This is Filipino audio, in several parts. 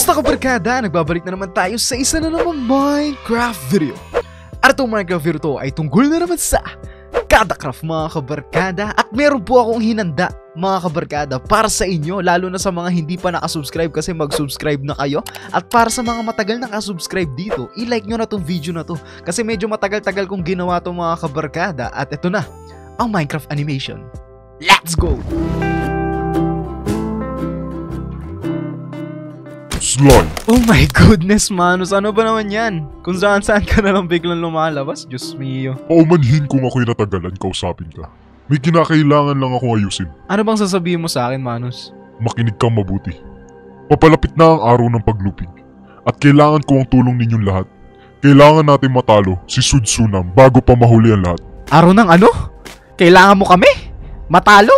Kumusta ka barkada? Nagbabalik na naman tayo sa isa na namang Minecraft video. At itong Minecraft video to ay tungkol na naman sa Kadacraft mga kabarkada. At meron po akong hinanda mga kabarkada para sa inyo Lalo na sa mga hindi pa nakasubscribe kasi mag-subscribe na kayo. At para sa mga matagal nakasubscribe dito, i-like nyo na tong video na to. Kasi medyo matagal-tagal kong ginawa to mga kabarkada. At ito na, ang Minecraft animation Let's go! Slime. Oh my goodness, Manus. Ano ba naman yan? Kung saan saan ka na lang biglang lumalabas. Diyos mio. Paumanhin kung ako'y natagalan, kausapin ka. May kinakailangan lang akong ayusin. Ano bang sasabihin mo sa akin, Manus? Makinig kang mabuti. Papalapit na ang araw ng paglupig. At kailangan ko ang tulong ninyong lahat. Kailangan natin matalo si Sudsunam bago pa mahuli ang lahat. Araw ng ano? Kailangan mo kami? Matalo?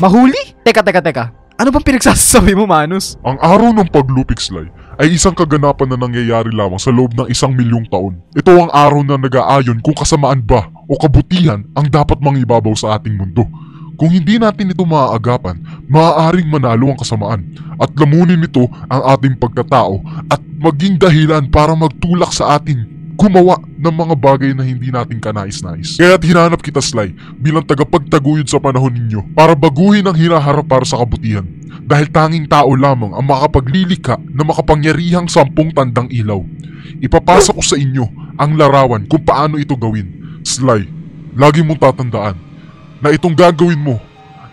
Mahuli? Teka, teka, teka. Ano bang pinagsasabi mo, Manus? Ang araw ng paglupig, Sly, ay isang kaganapan na nangyayari lamang sa loob ng isang milyong taon. Ito ang araw na nag-aayon kung kasamaan ba o kabutihan ang dapat mangibabaw sa ating mundo. Kung hindi natin ito maaagapan, maaaring manalo ang kasamaan at lamunin nito ang ating pagkatao at maging dahilan para magtulak sa atin gumawa ng mga bagay na hindi natin kanais-nais. Kaya't hinanap kita, Sly, bilang tagapagtaguyod sa panahon ninyo para baguhin ang hinaharap para sa kabutihan. Dahil tanging tao lamang ang makapaglilika na makapangyarihang sampung tandang ilaw. Ipapasa ko sa inyo ang larawan kung paano ito gawin. Sly, lagi mong tatandaan na itong gagawin mo,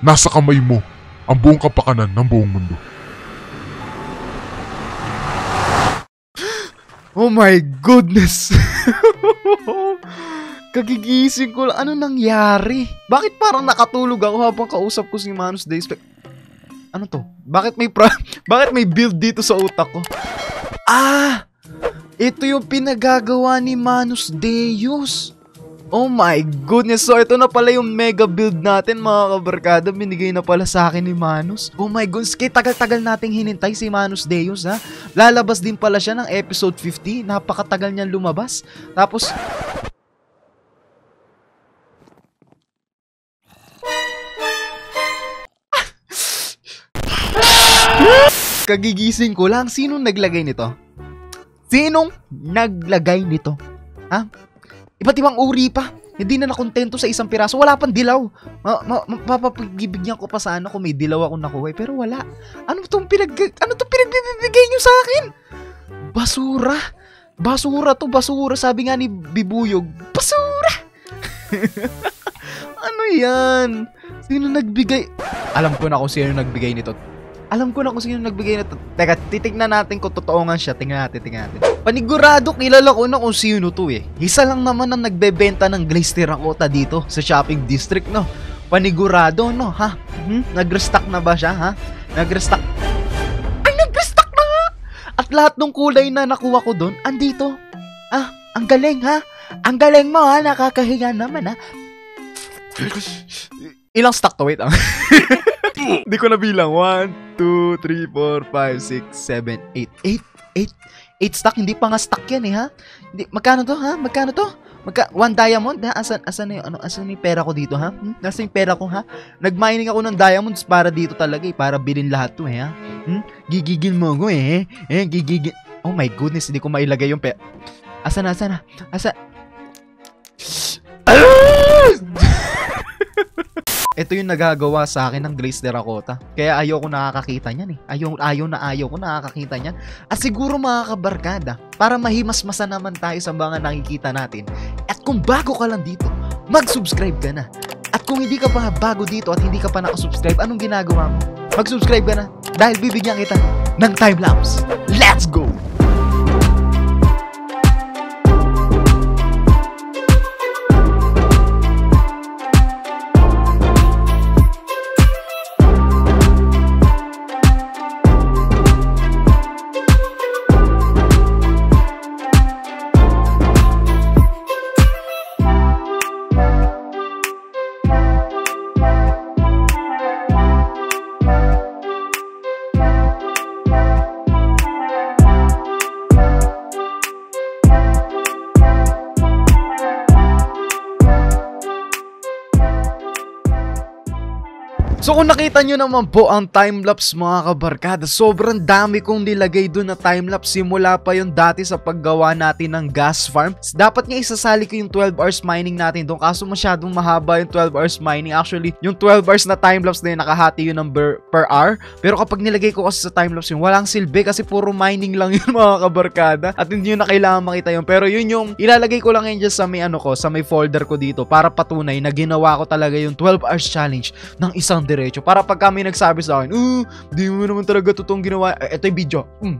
nasa kamay mo ang buong kapakanan ng buong mundo. Oh my goodness! Kagigising ko lang. Ano nangyari? Bakit parang nakatulog ako habang kausap ko si Manus Days? Ano to? Bakit may pra Bakit may build dito sa utak ko? Ah! Ito yung pinagagawa ni Manus Deus. Oh my goodness. So ito na pala yung mega build natin mga kabarkada. Binigay na pala sa akin ni Manus. Oh my goodness. Kaya tagal-tagal nating hinintay si Manus Deus ha. Lalabas din pala siya ng episode 50. Napakatagal niyan lumabas. Tapos... Kagigising ko lang. Sinong naglagay nito? Sinong naglagay nito? Ha? Iba't ibang uri pa. Hindi na nakontento sa isang piraso. Wala pang dilaw. Ma- ko pa sana kung may dilaw ako nakuha. Pero wala. Ano tong pinag... Ano tong pinagbibigay nyo sa akin? Basura. Basura to, basura. Sabi nga ni Bibuyog, basura. ano yan? Sino nagbigay? Alam ko na kung sino nagbigay nito. Alam ko na kung sino nagbigay nito. Teka, titignan natin kung totoo nga siya. Tingnan natin, tingnan natin. Panigurado, kilala ko na kung sino to eh. Isa lang naman ang nagbebenta ng glaze terracotta dito sa shopping district, no? Panigurado, no? Ha? Hmm? Nag-restock na ba siya, ha? Nag-restock. Ay, nag-restock na nga! At lahat ng kulay na nakuha ko doon, andito. Ah, ang galing, ha? Ang galing mo, ha? Nakakahiya naman, ha? Ilang stock to? Wait, ah. Hindi ko nabilang. 1, 2, 3, 4, 5, 6, 7, 8. 8. 8 stock. Hindi pa nga stock yan eh ha. Hindi, magkano to ha? Magkano to? Magka, one diamond? Ha? Asan, asan na yung, ano, asan yung pera ko dito ha? Hmm? Nasa yung pera ko ha? Nag-mining ako ng diamonds para dito talaga eh. Para bilhin lahat to eh ha? Hmm? Gigigil mo ko eh. Eh, gigigil. Oh my goodness, hindi ko mailagay yung pera. Asan na, asan na? Asan? Ito yung nagagawa sa akin ng Glaze Terracotta. Kaya ayaw ko nakakakita niyan eh. Ayaw, ayaw na ayaw ko nakakakita niyan. At siguro mga kabarkada, para mahimasmasa naman tayo sa mga nakikita natin. At kung bago ka lang dito, mag-subscribe ka na. At kung hindi ka pa bago dito at hindi ka pa nakasubscribe, anong ginagawa mo? Mag-subscribe ka na dahil bibigyan kita ng time-lapse. Let's go! So kung nakita nyo naman po ang timelapse mga kabarkada, sobrang dami kong nilagay doon na timelapse simula pa yung dati sa paggawa natin ng gas farm. Dapat nga isasali ko yung 12 hours mining natin doon kaso masyadong mahaba yung 12 hours mining. Actually, yung 12 hours na timelapse na yun, nakahati yun ng per, hour. Pero kapag nilagay ko kasi sa timelapse yun, walang silbi kasi puro mining lang yun mga kabarkada. At hindi yun na kailangan makita yun. Pero yun yung ilalagay ko lang yun sa may ano ko, sa may folder ko dito para patunay na ginawa ko talaga yung 12 hours challenge ng isang diretso. Para pag kami nagsabi sa akin, uh, di mo naman talaga totoong ginawa. Eh, ito yung video. Mm,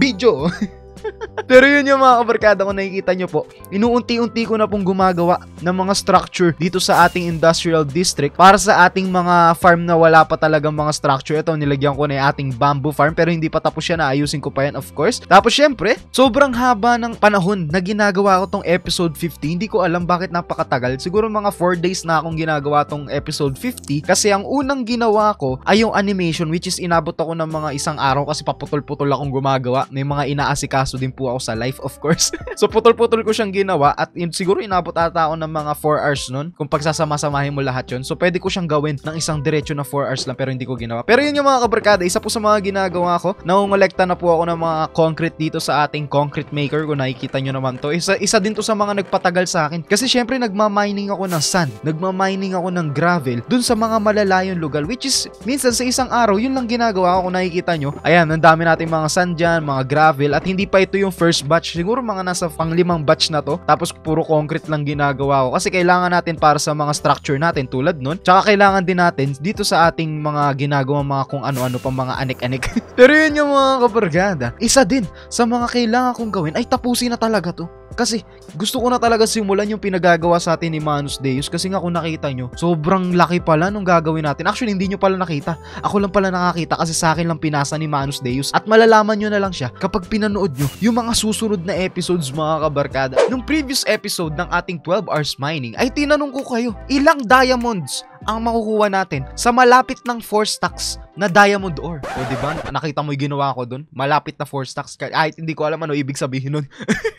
video. Pero yun yung mga kabarkada ko nakikita nyo po. Inuunti-unti ko na pong gumagawa ng mga structure dito sa ating industrial district para sa ating mga farm na wala pa talagang mga structure. Ito, nilagyan ko na yung ating bamboo farm pero hindi pa tapos yan. Ayusin ko pa yan of course. Tapos syempre, sobrang haba ng panahon na ginagawa ko tong episode 50. Hindi ko alam bakit napakatagal. Siguro mga 4 days na akong ginagawa tong episode 50 kasi ang unang ginawa ko ay yung animation which is inabot ako ng mga isang araw kasi paputol-putol akong gumagawa. May mga inaasikaso kaso din po ako sa life of course. so putol-putol ko siyang ginawa at yun, siguro inabot ata ako ng mga 4 hours nun kung pagsasama-samahin mo lahat yun. So pwede ko siyang gawin ng isang diretso na 4 hours lang pero hindi ko ginawa. Pero yun yung mga kabarkada, isa po sa mga ginagawa ko. Nangongolekta na po ako ng mga concrete dito sa ating concrete maker kung nakikita nyo naman to. Isa, isa din to sa mga nagpatagal sa akin. Kasi syempre nagmamining ako ng sand, nagmamining ako ng gravel dun sa mga malalayong lugar which is minsan sa isang araw yun lang ginagawa ko nakikita nyo. Ayan, ang dami nating mga sand dyan, mga gravel at hindi pa ito yung first batch. Siguro mga nasa panglimang batch na to. Tapos puro concrete lang ginagawa ko. Kasi kailangan natin para sa mga structure natin tulad nun. Tsaka kailangan din natin dito sa ating mga ginagawa mga kung ano-ano pa mga anik-anik. Pero yun yung mga kabargada. Isa din sa mga kailangan kong gawin ay tapusin na talaga to. Kasi gusto ko na talaga simulan yung pinagagawa sa atin ni Manus Deus kasi nga kung nakita nyo, sobrang laki pala nung gagawin natin. Actually, hindi nyo pala nakita. Ako lang pala nakakita kasi sa akin lang pinasa ni Manus Deus. At malalaman nyo na lang siya kapag pinanood nyo yung mga susunod na episodes mga kabarkada. Nung previous episode ng ating 12 hours mining ay tinanong ko kayo, ilang diamonds ang makukuha natin sa malapit ng 4 stacks na diamond ore. O di ba? Nakita mo yung ginawa ko doon? Malapit na 4 stacks. Kahit hindi ko alam ano ibig sabihin nun.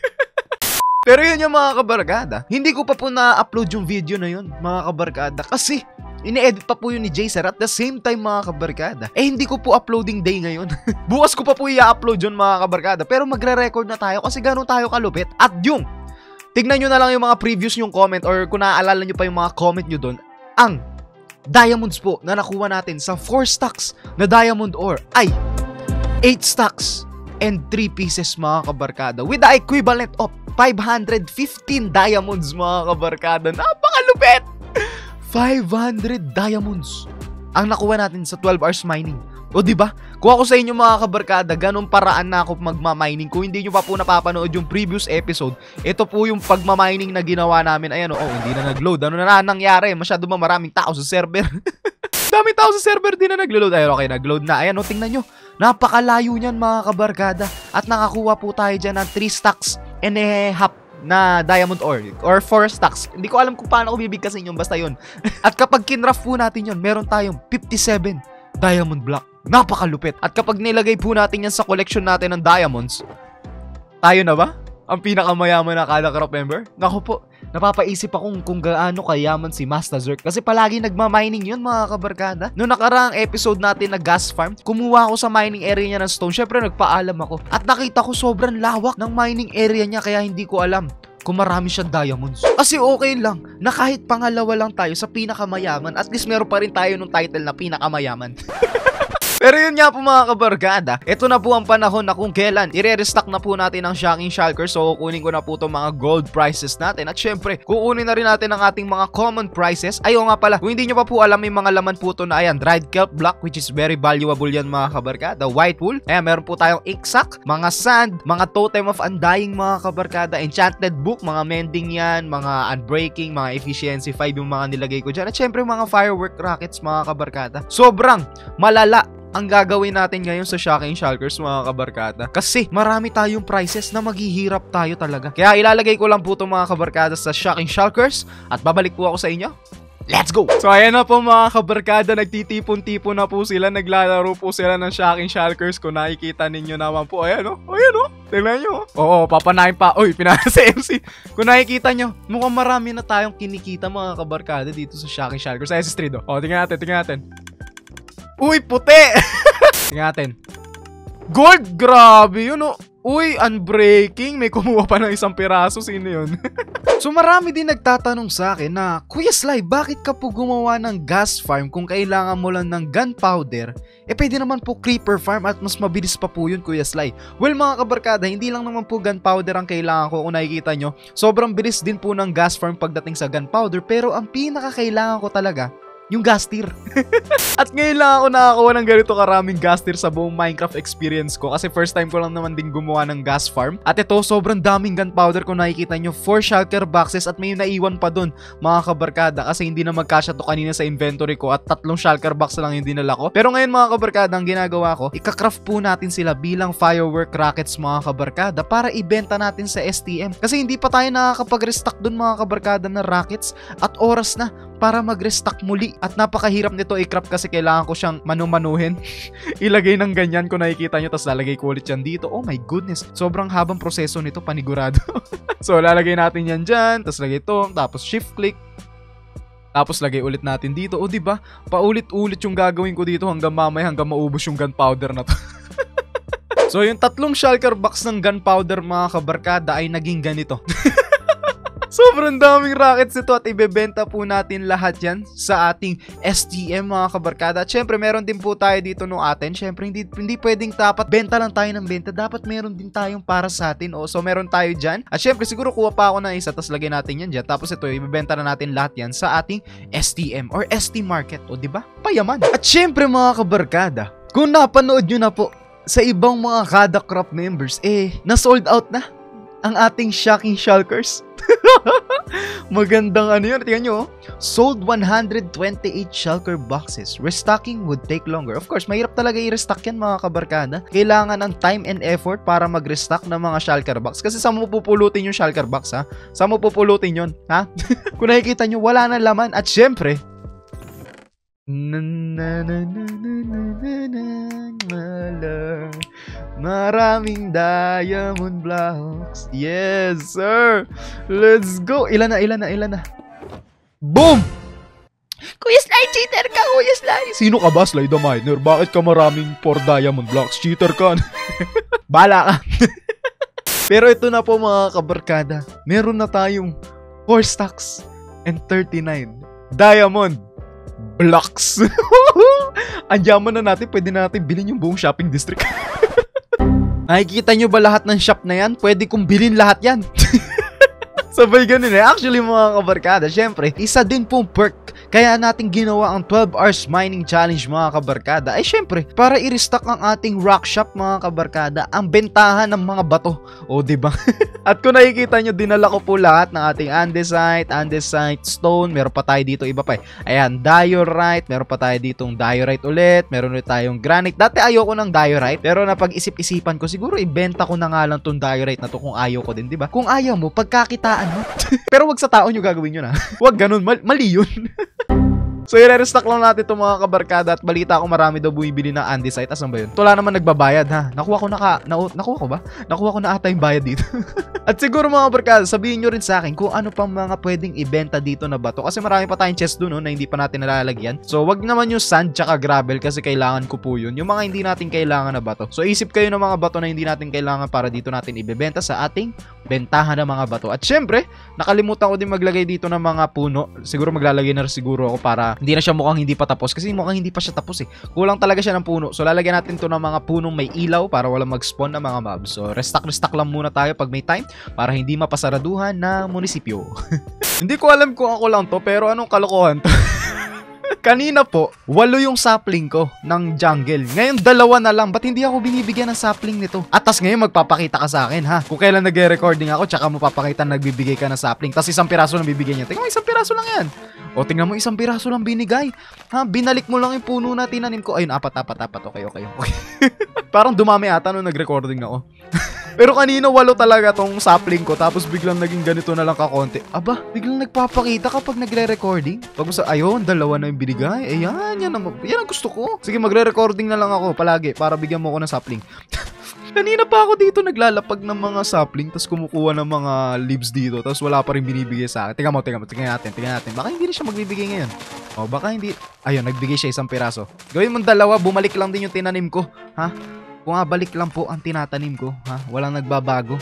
Pero yun yung mga kabarkada. Hindi ko pa po na-upload yung video na yun, mga kabarkada. Kasi, ini-edit pa po yun ni Jaser at the same time mga kabarkada. Eh hindi ko po uploading day ngayon. Bukas ko pa po i-upload yun mga kabarkada. Pero magre-record na tayo kasi ganun tayo kalupit. At yung, tignan nyo na lang yung mga previews yung comment or kung naaalala nyo pa yung mga comment nyo doon. Ang diamonds po na nakuha natin sa 4 stacks na diamond ore ay 8 stacks and 3 pieces mga kabarkada with the equivalent of 515 diamonds mga kabarkada. Napakalupit! 500 diamonds ang nakuha natin sa 12 hours mining. O di ba? Kuha ko sa inyo mga kabarkada, ganun paraan na ako magma-mining. Kung hindi nyo pa po napapanood yung previous episode, ito po yung pagma-mining na ginawa namin. Ayan, oh, hindi na nag-load. Ano na nangyari? Masyado ba maraming tao sa server? Daming tao sa server, di na nag-load. Ayun, okay, nag-load na. Ayan, oh, tingnan nyo. Napakalayo niyan mga kabarkada. At nakakuha po tayo dyan ng 3 stacks and a half na diamond ore or 4 stacks. Hindi ko alam kung paano ko bibigkasin yun, basta yun. At kapag kinraft po natin yun, meron tayong 57 diamond block. Napakalupit. At kapag nilagay po natin yan sa collection natin ng diamonds, tayo na ba? Ang pinakamayaman na kada crop member? Naku po, napapaisip akong kung gaano kayaman si Master Zerk kasi palagi nagma-mining yun mga kabarkada. Noong nakaraang episode natin na gas farm, kumuha ako sa mining area niya ng stone. Syempre nagpaalam ako at nakita ko sobrang lawak ng mining area niya kaya hindi ko alam kung marami siyang diamonds. Kasi okay lang na kahit pangalawa lang tayo sa pinakamayaman, at least meron pa rin tayo nung title na pinakamayaman. Pero yun nga po mga kabarkada, ito na po ang panahon na kung kailan i-restock na po natin ang Shocking Shulker. So kukunin ko na po itong mga gold prices natin. At syempre, kukunin na rin natin ang ating mga common prices. Ayo nga pala, kung hindi nyo pa po alam, may mga laman po ito na ayan, dried kelp block which is very valuable yan mga kabarkada. White wool, ayan, meron po tayong ink sack, mga sand, mga totem of undying mga kabarkada, enchanted book, mga mending yan, mga unbreaking, mga efficiency 5 yung mga nilagay ko dyan. At syempre mga firework rockets mga kabarkada. Sobrang malala ang gagawin natin ngayon sa Shocking Shulkers mga kabarkada. Kasi marami tayong prices na maghihirap tayo talaga. Kaya ilalagay ko lang po itong mga kabarkada sa Shocking Shulkers at babalik po ako sa inyo. Let's go! So ayan na po mga kabarkada, nagtitipon-tipon na po sila, naglalaro po sila ng Shocking Shulkers. Kung nakikita ninyo naman po, ayan o, oh. ayan o, oh. tingnan nyo. Oh. Oo, papanayin pa. Uy, pinasa sa MC. Kung nakikita nyo, mukhang marami na tayong kinikita mga kabarkada dito sa Shocking Shulkers. Sa SS3 do. O, tingnan natin, tingnan natin. Uy, puti! Tingnan natin. Gold! Grabe yun, oh. Uy, unbreaking. May kumuha pa ng isang piraso. Sino yun? so marami din nagtatanong sa akin na, Kuya Sly, bakit ka po gumawa ng gas farm kung kailangan mo lang ng gunpowder? Eh pwede naman po creeper farm at mas mabilis pa po yun, Kuya Sly. Well mga kabarkada, hindi lang naman po gunpowder ang kailangan ko kung nakikita nyo. Sobrang bilis din po ng gas farm pagdating sa gunpowder pero ang pinaka-kailangan ko talaga yung gas. At ngayon lang ako nakakuha ng ganito karaming gas sa buong Minecraft experience ko kasi first time ko lang naman din gumawa ng gas farm. At ito, sobrang daming gunpowder kung nakikita nyo. 4 shulker boxes at may naiwan pa dun mga kabarkada kasi hindi na magkasya to kanina sa inventory ko at tatlong shulker box lang yung dinala ko. Pero ngayon mga kabarkada, ang ginagawa ko, ikakraft po natin sila bilang firework rockets mga kabarkada para ibenta natin sa STM. Kasi hindi pa tayo nakakapag-restock dun mga kabarkada ng rockets at oras na para mag-restock muli. At napakahirap nito i-craft kasi kailangan ko siyang manumanuhin. Ilagay ng ganyan kung nakikita nyo, tapos lalagay ko ulit yan dito. Oh my goodness, sobrang habang proseso nito, panigurado. so, lalagay natin yan dyan, tapos lagay ito, tapos shift click, tapos lagay ulit natin dito. O, di ba? Paulit-ulit yung gagawin ko dito hanggang mamaya hanggang maubos yung gunpowder na to. so, yung tatlong shulker box ng gunpowder mga kabarkada ay naging ganito. Sobrang daming rockets ito at ibebenta po natin lahat yan sa ating STM mga kabarkada. At syempre meron din po tayo dito no atin. Syempre hindi, hindi pwedeng dapat benta lang tayo ng benta. Dapat meron din tayong para sa atin. O, so meron tayo dyan. At syempre siguro kuha pa ako ng isa tapos lagyan natin yan dyan. Tapos ito ibebenta na natin lahat yan sa ating STM or ST Market. O di ba? Payaman. At syempre mga kabarkada, kung napanood nyo na po sa ibang mga Kada Crop members, eh, na-sold out na ang ating shocking shulkers. Magandang ano yun. Tingnan nyo. oh. Sold 128 shulker boxes. Restocking would take longer. Of course, mahirap talaga i-restock yan mga kabarkada. Kailangan ng time and effort para mag-restock ng mga shulker box. Kasi saan mo pupulutin yung shulker box ha? Saan mo pupulutin yun? Ha? Kung nakikita nyo, wala na laman. At syempre, na na na na na na na na mala. Maraming diamond blocks. Yes, sir. Let's go. Ilan na, ilan na, ilan na. Boom! Kuya Sly, cheater ka, Kuya Sly. Sino ka ba, Sly the Miner? Bakit ka maraming 4 diamond blocks? Cheater ka. Bala ka. Pero ito na po mga kabarkada. Meron na tayong 4 stacks and 39 diamond blocks. Ang yaman na natin, pwede na natin bilhin yung buong shopping district. Nakikita nyo ba lahat ng shop na yan? Pwede kong bilhin lahat yan. Sabay ganun eh. Actually mga kabarkada, syempre, isa din pong perk kaya natin ginawa ang 12 hours mining challenge mga kabarkada ay syempre para i-restock ang ating rock shop mga kabarkada ang bentahan ng mga bato. O ba? At kung nakikita nyo, dinala ko po lahat ng ating andesite, andesite stone, meron pa tayo dito iba pa eh. Ayan, diorite, meron pa tayo ditong diorite ulit, meron ulit tayong granite. Dati ayoko ng diorite, pero napag-isip-isipan ko, siguro ibenta ko na nga lang tong diorite na to kung ayaw ko din, di ba? Kung ayaw mo, pagkakitaan mo. pero wag sa tao nyo gagawin yun ha. Wag ganun, mal- mali yun. So, i-restock lang natin itong mga kabarkada at balita ko marami daw bumibili ng andesite. Asan ba yun? Wala naman nagbabayad ha. Nakuha ko na ka, na, nakuha ko ba? Nakuha ko na ata yung bayad dito. at siguro mga kabarkada, sabihin nyo rin sa akin kung ano pang mga pwedeng ibenta dito na bato. Kasi marami pa tayong chest doon no, na hindi pa natin nalalagyan. So, wag naman yung sand tsaka gravel kasi kailangan ko po yun. Yung mga hindi natin kailangan na bato. So, isip kayo ng mga bato na hindi natin kailangan para dito natin ibebenta sa ating bentahan ng mga bato. At syempre, nakalimutan ko din maglagay dito ng mga puno. Siguro maglalagay na siguro ako para hindi na siya mukhang hindi pa tapos kasi mukhang hindi pa siya tapos eh. Kulang talaga siya ng puno. So lalagyan natin to ng mga punong may ilaw para wala mag-spawn ng mga mobs. So restock restock lang muna tayo pag may time para hindi mapasaraduhan ng munisipyo. hindi ko alam kung ako lang to pero anong kalokohan to? Kanina po, walo yung sapling ko ng jungle. Ngayon, dalawa na lang. Ba't hindi ako binibigyan ng sapling nito? At tas ngayon, magpapakita ka sa akin, ha? Kung kailan nag-recording ako, tsaka mo papakita na nagbibigay ka ng sapling. Tas isang piraso lang bibigyan niya. Tingnan mo, isang piraso lang yan. O, tingnan mo, isang piraso lang binigay. Ha? Binalik mo lang yung puno na tinanim ko. Ayun, apat, apat, apat. Okay, okay, okay. Parang dumami ata nung nag-recording ako. Pero kanina walo talaga tong sapling ko tapos biglang naging ganito na lang kakonti. Aba, biglang nagpapakita kapag nagre-recording. Sa ayun, dalawa na yung binigay. Ayan, yan ang, yan ang gusto ko. Sige, magre-recording na lang ako palagi para bigyan mo ako ng sapling. Kanina pa ako dito naglalapag ng mga sapling tapos kumukuha ng mga leaves dito tapos wala pa rin binibigay sa akin. Tingnan mo, tingnan mo, tingnan natin, tingnan natin. Baka hindi na siya magbibigay ngayon. O, baka hindi. Ayun, nagbigay siya isang piraso. Gawin mong dalawa, bumalik lang din yung tinanim ko. Ha? Kung nga balik lang po ang tinatanim ko. Ha? Walang nagbabago.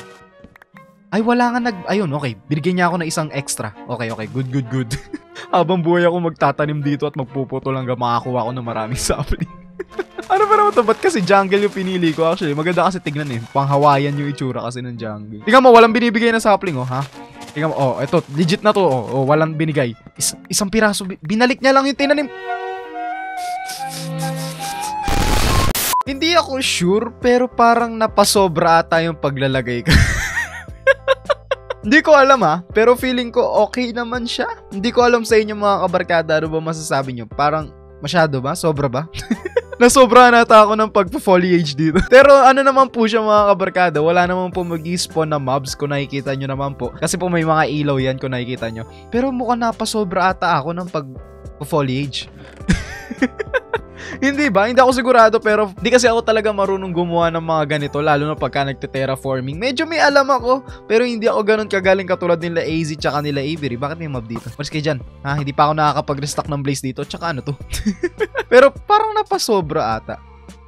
Ay, wala nga nag... Ayun, okay. Binigyan niya ako ng isang extra. Okay, okay. Good, good, good. Habang buhay ako magtatanim dito at magpuputol hanggang makakuha ako ng maraming sapling. ano ba naman to? Ba't kasi jungle yung pinili ko actually? Maganda kasi tignan eh. Pang Hawaiian yung itsura kasi ng jungle. Tingnan mo, walang binibigay na sapling oh, ha? Tingnan mo, oh, eto, legit na to, oh, oh walang binigay. Is- isang piraso, bi- binalik niya lang yung tinanim. Hindi ako sure, pero parang napasobra ata yung paglalagay ko. Hindi ko alam ha, pero feeling ko okay naman siya. Hindi ko alam sa inyo mga kabarkada, ano ba masasabi nyo? Parang masyado ba? Sobra ba? Nasobra na ata ako ng pagpo-foliage dito. Pero ano naman po siya mga kabarkada, wala naman po mag spawn na mobs kung nakikita nyo naman po. Kasi po may mga ilaw yan kung nakikita nyo. Pero mukhang napasobra ata ako ng pag-foliage. Hindi ba? Hindi ako sigurado pero di kasi ako talaga marunong gumawa ng mga ganito lalo na pagka nagte-terraforming. Medyo may alam ako pero hindi ako ganun kagaling katulad nila AZ tsaka nila Avery. Bakit may mob dito? Mas kayo dyan. Ha? Hindi pa ako nakakapag-restock ng blaze dito. Tsaka ano to? pero parang napasobra ata.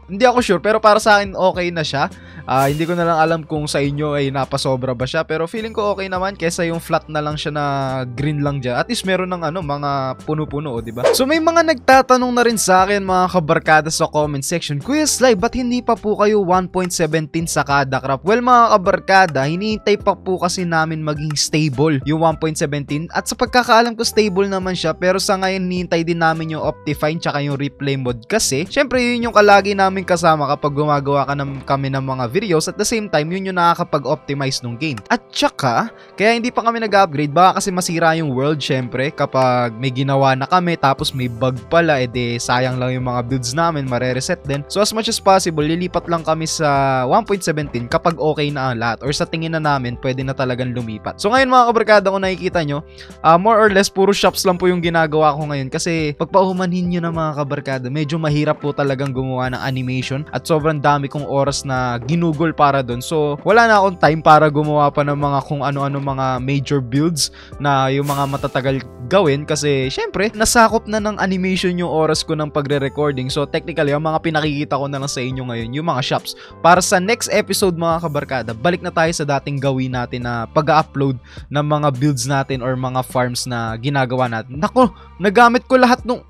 Hindi ako sure pero para sa akin okay na siya. Uh, hindi ko na lang alam kung sa inyo ay napasobra ba siya pero feeling ko okay naman kesa yung flat na lang siya na green lang dyan. At least meron ng ano, mga puno-puno, di ba? So may mga nagtatanong na rin sa akin mga kabarkada sa comment section, Kuya Sly, ba't hindi pa po kayo 1.17 sa kada crop? Well mga kabarkada, hinihintay pa po kasi namin maging stable yung 1.17 at sa pagkakaalam ko stable naman siya pero sa ngayon hinihintay din namin yung Optifine tsaka yung replay mode kasi syempre yun yung kalagi namin kasama kapag gumagawa ka ng, kami ng mga videos at the same time yun yung nakakapag-optimize ng game. At tsaka, kaya hindi pa kami nag-upgrade baka kasi masira yung world syempre kapag may ginawa na kami tapos may bug pala edi sayang lang yung mga builds namin mare-reset din. So as much as possible lilipat lang kami sa 1.17 kapag okay na ang lahat or sa tingin na namin pwede na talagang lumipat. So ngayon mga kabarkada kung nakikita nyo, uh, more or less puro shops lang po yung ginagawa ko ngayon kasi pagpaumanin nyo na mga kabarkada medyo mahirap po talagang gumawa ng animation at sobrang dami kong oras na ginu ginugol para doon. So, wala na akong time para gumawa pa ng mga kung ano-ano mga major builds na yung mga matatagal gawin kasi syempre, nasakop na ng animation yung oras ko ng pagre-recording. So, technically, ang mga pinakikita ko na lang sa inyo ngayon, yung mga shops. Para sa next episode mga kabarkada, balik na tayo sa dating gawin natin na pag-upload ng mga builds natin or mga farms na ginagawa natin. Nako, nagamit ko lahat nung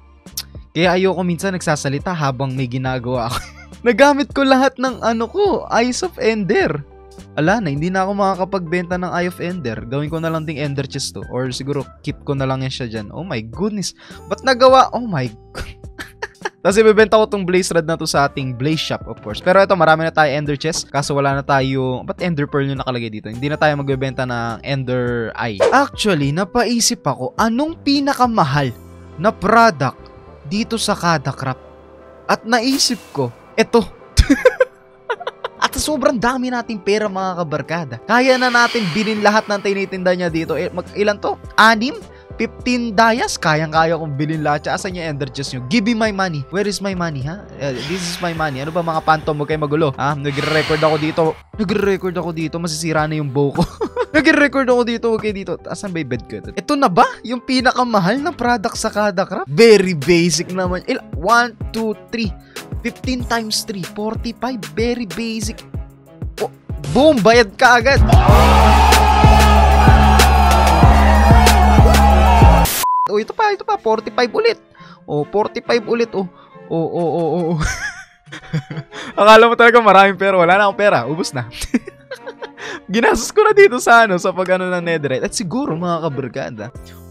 kaya ayoko minsan nagsasalita habang may ginagawa ako. Nagamit ko lahat ng ano ko, Eyes of Ender. Ala na, hindi na ako makakapagbenta ng Eye of Ender. Gawin ko na lang ding Ender Chest to. Or siguro, keep ko na lang yan siya dyan. Oh my goodness. Ba't nagawa? Oh my god. Tapos ibebenta ko tong blaze rod na to sa ating blaze shop of course. Pero ito marami na tayo ender chest kaso wala na tayo, ba't ender pearl yung nakalagay dito? Hindi na tayo magbebenta ng ender eye. Actually, napaisip ako, anong pinakamahal na product dito sa kada? At naisip ko, eto. At sobrang dami nating pera mga kabarkada. Kaya na natin bilhin lahat ng tinitinda niya dito. Eh, mag, ilan to? Anim? 15 dayas, kayang-kaya kong bilhin lahat. Tsaka saan yung ender chest nyo? Give me my money. Where is my money, ha? Uh, this is my money. Ano ba mga phantom? Huwag kayo magulo. Ha? Nagre-record ako dito. Nagre-record ako dito. Masisira na yung bow ko. Nagre-record ako dito. Huwag kayo dito. Asan ba yung bed ko? Ito na ba? Yung pinakamahal na product sa kada craft? Very basic naman. 1, 2, 3. 15 times 3. 45. Very basic. Oh, boom! Bayad ka agad. Oh, ito pa, ito pa, 45 ulit. Oh, 45 ulit. Oh, oh, oh, oh, oh. Akala mo talaga maraming pera. Wala na akong pera. Ubus na. Ginastos ko na dito sa ano, sa pag ano ng netherite. At siguro mga kabrigada,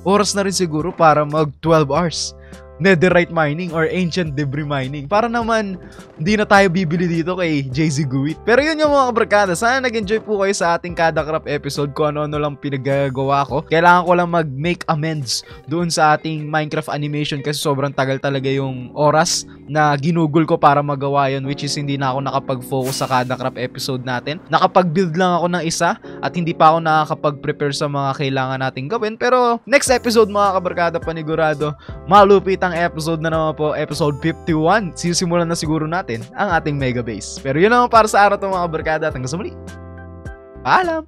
oras na rin siguro para mag 12 hours netherite mining or ancient debris mining. Para naman, hindi na tayo bibili dito kay JZ Guit. Pero yun yung mga kabarkada. Sana nag-enjoy po kayo sa ating kada episode kung ano-ano lang pinagagawa ko. Kailangan ko lang mag-make amends doon sa ating Minecraft animation kasi sobrang tagal talaga yung oras na ginugol ko para magawa yun which is hindi na ako nakapag-focus sa kada episode natin. Nakapag-build lang ako ng isa at hindi pa ako nakakapag-prepare sa mga kailangan nating gawin. Pero next episode mga kabarkada panigurado, malupit balitang episode na naman po, episode 51. Sisimulan na siguro natin ang ating mega base. Pero yun naman para sa araw to mga barkada at hanggang sa muli. Paalam!